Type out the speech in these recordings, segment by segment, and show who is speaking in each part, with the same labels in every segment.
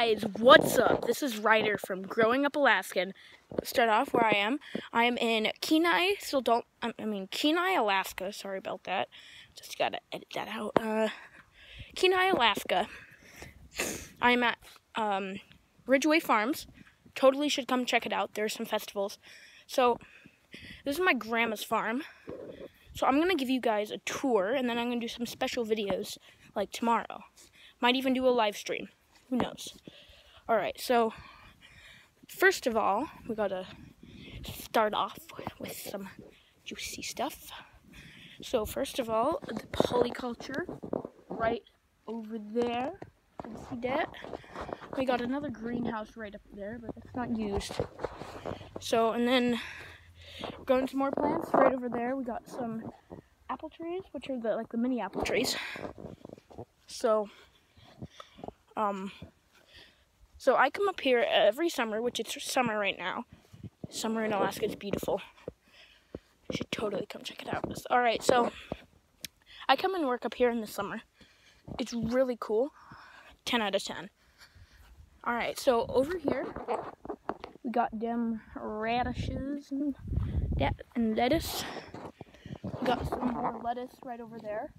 Speaker 1: guys, what's up? This is Ryder from Growing Up Alaskan. Start off where I am. I am in Kenai, so don't, I mean, Kenai, Alaska. Sorry about that. Just gotta edit that out. Uh, Kenai, Alaska. I'm at um, Ridgeway Farms. Totally should come check it out. There's some festivals. So, this is my grandma's farm. So, I'm gonna give you guys a tour, and then I'm gonna do some special videos like tomorrow. Might even do a live stream. Who knows? All right, so first of all, we gotta start off with some juicy stuff. So first of all, the polyculture right over there. You see that? We got another greenhouse right up there, but it's not used. So, and then going to more plants right over there. We got some apple trees, which are the like the mini apple trees. So, um, so I come up here every summer, which it's summer right now. Summer in Alaska is beautiful. You should totally come check it out. All right, so I come and work up here in the summer. It's really cool. 10 out of 10. All right, so over here we got them radishes and that and lettuce. We got some more lettuce right over there.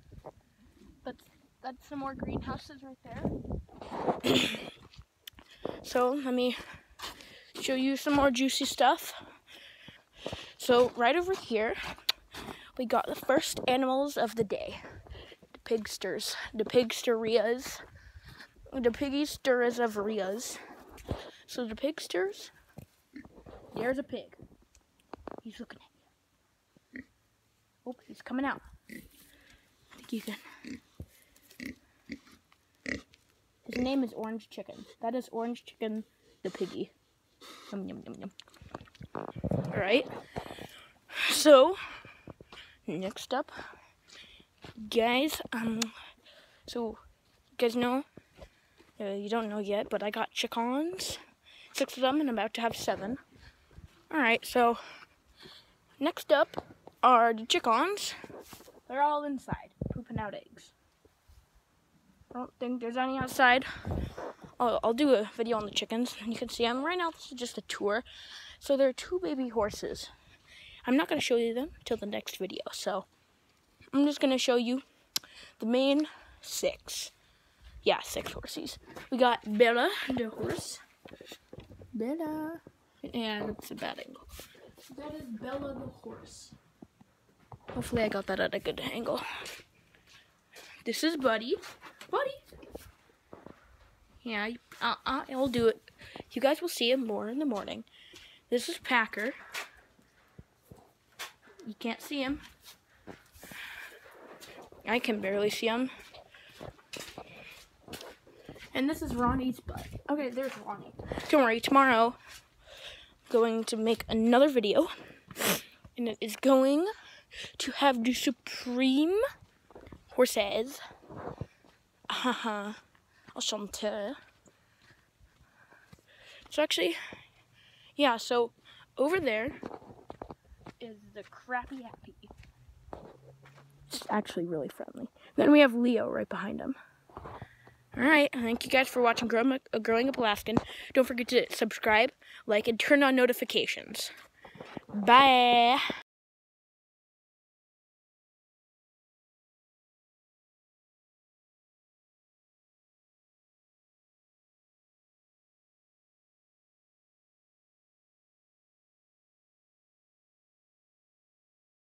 Speaker 1: That's some more greenhouses right there. so let me show you some more juicy stuff. So right over here, we got the first animals of the day. The pigsters, the pigsterias, the piggysteras of rias. So the pigsters, there's a pig. He's looking at you. Oh, he's coming out. I think you can. His name is Orange Chicken. That is Orange Chicken the piggy. Yum, yum, yum, yum. Alright. So, next up, guys, um, so, you guys know, uh, you don't know yet, but I got chickens. Six of them, and I'm about to have seven. Alright, so, next up are the chickens. They're all inside, pooping out eggs. I don't think there's any outside. I'll, I'll do a video on the chickens. And you can see them. Right now, this is just a tour. So there are two baby horses. I'm not going to show you them until the next video. So I'm just going to show you the main six. Yeah, six horses. We got Bella, the horse. Bella. And it's a bad angle. That is Bella the horse. Hopefully I got that at a good angle. This is Buddy. Yeah, uh, uh, I'll do it. You guys will see him more in the morning. This is Packer. You can't see him. I can barely see him. And this is Ronnie's butt. Okay, there's Ronnie. Don't worry, tomorrow I'm going to make another video. And it is going to have the supreme horses. Haha. Enchanté. So actually, yeah, so over there is the crappy happy. It's actually really friendly. Then we have Leo right behind him. Alright, thank you guys for watching Growing Growing Up Alaskan. Don't forget to subscribe, like, and turn on notifications. Bye!